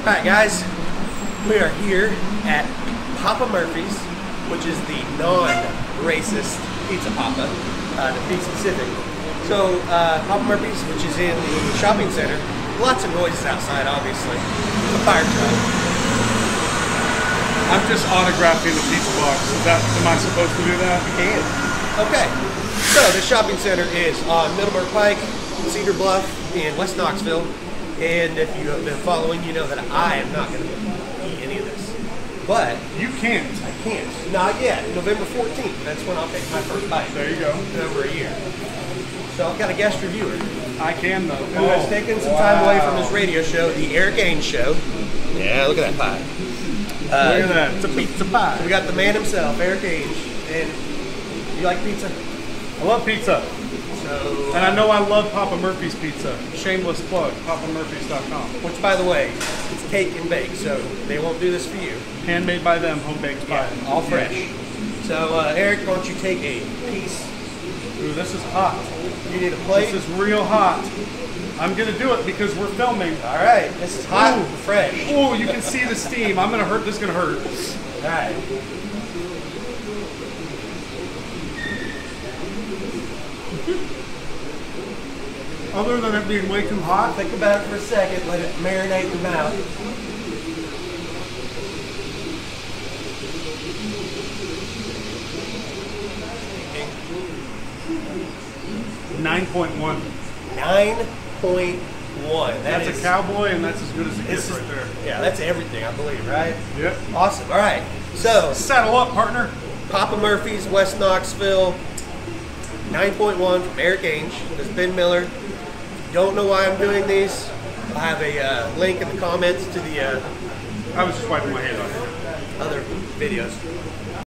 Alright guys, we are here at Papa Murphy's, which is the non-racist Pizza Papa, uh, to be specific. So, uh, Papa Murphy's, which is in the shopping center, lots of noises outside obviously. A fire truck. I'm just autographing the pizza box. Is that, am I supposed to do that? You can. Okay. So the shopping center is on Middlebrook Pike, Cedar Bluff, in West Knoxville. And if you have been following, you know that I am not going to eat any of this. But You can't. I can't. Not yet. November 14th. That's when I'll take my first bite. There you go. In over a year. So I've got a guest reviewer I can though. who has taken some time away from his radio show, the Erik Ainge Show. Yeah, look at that pie. Uh, Look at that. It's a pizza pie. So We got the man himself, Erik Ainge. And you like pizza? I love pizza. So, And I know I love Papa Murphy's pizza. Shameless plug, papamurphys.com. which by the way, it's take and bake, so they won't do this for you. Handmade by them, home baked by Yeah, all fresh. So, uh, Erik, why don't you take a piece? Ooh, this is hot. You need a plate. This is real hot. I'm gonna do it because we're filming. all right. This is hot Ooh. and fresh. Oh, you can see the steam. I'm gonna hurt. This is gonna hurt. All right. Other than it being way too hot, Think about it for a second. Let it marinate in your mouth. nine point one. Nine point one. That's a cowboy, and that's as good as it gets right there. Yeah, that's everything, I believe, right? Yep. Awesome. All right. So, Saddle up, partner. Papa Murphy's, West Knoxville, 9.1 from Erik Ainge. This is Ben Miller. Don't know why I'm doing these. I have a uh, link in the comments to the uh, I was just wiping my hand on it. other videos.